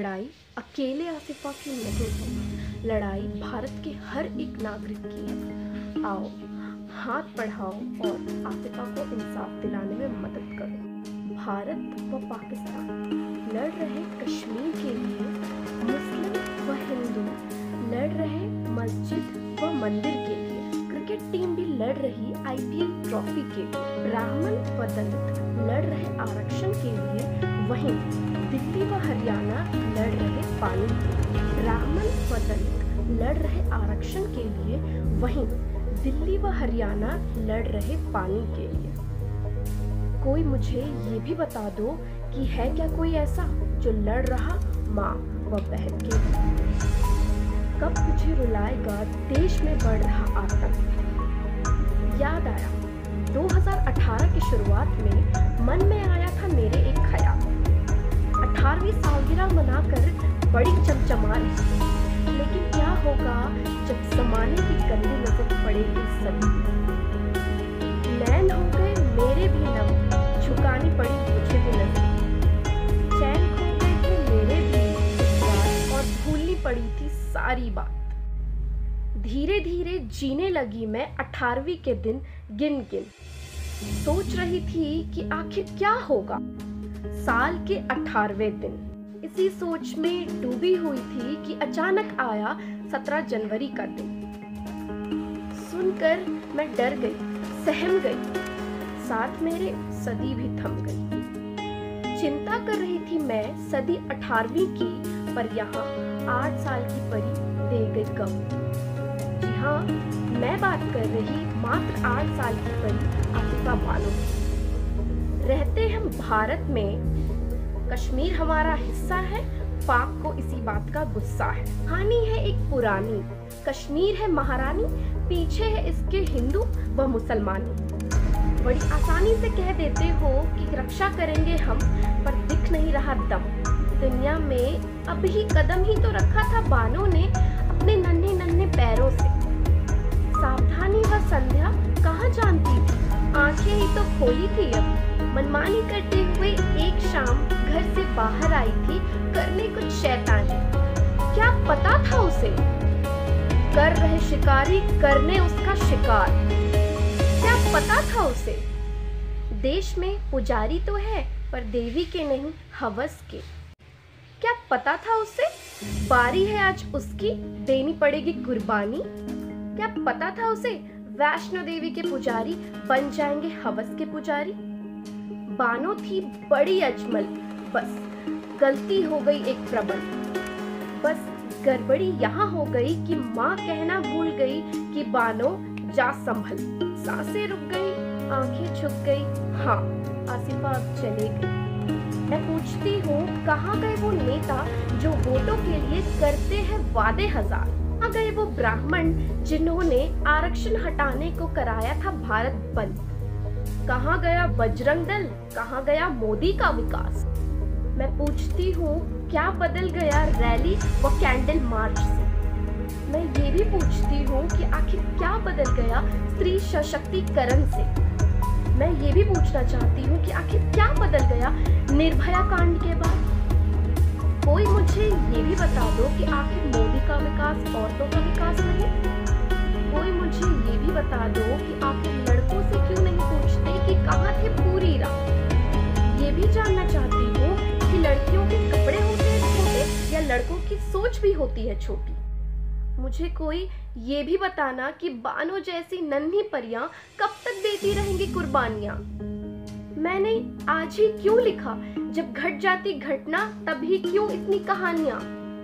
लड़ाई अकेले आसिफा की नहीं है। लड़ाई भारत के हर एक नागरिक की है। आओ, हाथ बढ़ाओ और आसिफा को इंसाफ दिलाने में मदद करो। भारत व पाकिस्तान लड़ रहे कश्मीर के लिए, मुस्लिम व हिंदू लड़ रहे मस्जिद व मंदिर के लिए। क्रिकेट टीम भी लड़ रही आईपीएल ट्रॉफी के ब्राह्मण व दलित लड़ रहे आरक्षण के लिए। वहीं दिल्ली व हरियाणा लड़ रहे पानी। ब्राह्मण व दलित लड़ रहे आरक्षण के लिए। वहीं दिल्ली व हरियाणा लड़ रहे पानी के लिए। कोई मुझे ये भी बता दो कि है क्या कोई ऐसा जो लड़ रहा माँ व बहन के लिए? कब तुझे रुलाएगा देश में बढ़ रहा आतंक? याद आया 2018 की शुरुआत में मन में बड़ी चमचमा रही लेकिन क्या होगा जब जमाने की गंदी नज़र पड़ेगी सभी? हो गए मेरे भी नम, झुकानी पड़ी मुझे भी नज़र। चैन खो गए थे मेरे भी, और भूलनी पड़ी थी सारी बात। धीरे धीरे जीने लगी मैं अठारहवीं के दिन गिन गिन सोच रही थी कि आखिर क्या होगा? साल के अठारहवें दिन। इसी सोच में डूबी हुई थी कि अचानक आया सत्रह जनवरी का दिन। सुनकर मैं डर गई, सहम गई। साथ मेरे सदी भी थम गई। चिंता कर रही थी मैं सदी अठारहवीं की, पर यहाँ आठ साल की परी दे गई कम जी हाँ मैं बात कर रही मात्र आठ साल की परी आसिफा बानो रहते हम भारत में कश्मीर हमारा हिस्सा है, पाक को इसी बात का गुस्सा है। कहानी है एक पुरानी, कश्मीर है महारानी, पीछे है इसके हिंदू व मुसलमानी। बड़ी आसानी से कह देते हो कि रक्षा करेंगे हम, पर दिख नहीं रहा दम। दुनिया में अब ही कदम ही तो रखा था बानों ने अपने नन्हे नन्हे पैरों से। सावधानी व संध्या कहाँ जानती थी? आँखें ही तो खोली थी अब। मनमानी करते हुए एक शाम घर से बाहर आई थी करने कुछ शैतानी। क्या पता था उसे? कर रहे शिकारी करने उसका शिकार। क्या पता था उसे? देश में पुजारी तो है, पर देवी के नहीं, हवस के। क्या पता था उसे? बारी है आज उसकी, देनी पड़ेगी कुर्बानी। क्या पता था उसे? वैष्णो देवी के पुजारी बन जाएँगे हवस के पुजारी। बानो थी बड़ी अजमल। बस, गलती हो गई एक प्रबल बस, गड़बड़ी यहाँ हो गई कि माँ कहना भूल गई कि बानो जा संभल। साँसें रुक गई, आँखें छुप गई। हाँ आसिफा अब चले गई मैं पूछती हूँ, कहाँ गए वो नेता जो वोटों के लिए करते हैं वादे हज़ार? कहाँ गए वो ब्राह्मण जिन्होंने आरक्षण हटाने को कराया था भारत बंद? कहाँ गया बजरंग दल कहाँ गया मोदी का विकास? मैं पूछती हूँ, क्या बदल गया रैली व कैंडल मार्च से? मैं ये भी पूछती हूँ कि आखिर क्या बदल गया स्त्री सशक्तिकरण से? मैं ये भी पूछना चाहती हूँ कि आखिर क्या बदल गया निर्भया कांड के बाद? कोई मुझे ये भी बता दो कि आखिर मोदी का विकास औरतों का विकास नहीं? कोई मुझे ये भी बता दो कि आखिर लड़कों कि कहाँ थे पूरी रात? ये भी जानना चाहती हूँ कि लड़कियों के कपड़े होते हैं छोटे या लड़कों की सोच भी होती है छोटी। मुझे कोई ये भी बताना कि बानो जैसी नन्ही परियाँ कब तक देती रहेंगी कुर्बानियाँ? मैंने आज ही क्यों लिखा? जब घट जाती घटना, तभी क्यों इतनी कहानियाँ?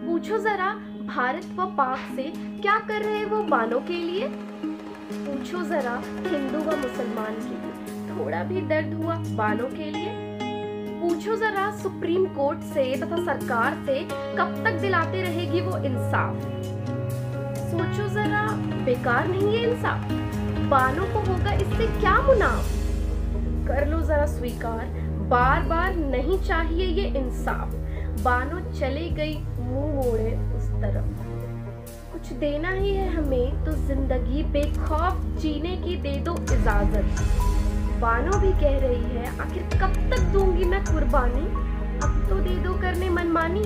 पूछो जरा, भारत व पाक से क्या कर रहे वो बानों के लिए? पूछो जरा हिंदू व मुसलमान के लिए। थोड़ा भी दर्द हुआ बालों के लिए? पूछो जरा सुप्रीम कोर्ट से तथा सरकार से कब तक दिलाते रहेगी वो इंसाफ? सोचो जरा, बेकार नहीं है इंसाफ? बालों को होगा इससे क्या मुनाफ? कर लो जरा स्वीकार बार बार नहीं चाहिए ये इंसाफ। बानो चले गई मुँह मोड़े उस तरफ़। कुछ देना ही है हमें तो ज़िंदगी बेखौफ जीने की दे दो इजाज़त। बानो भी कह रही है, आखिर कब तक दूँगी मैं कुर्बानी? अब तो दे दो करने मनमानी।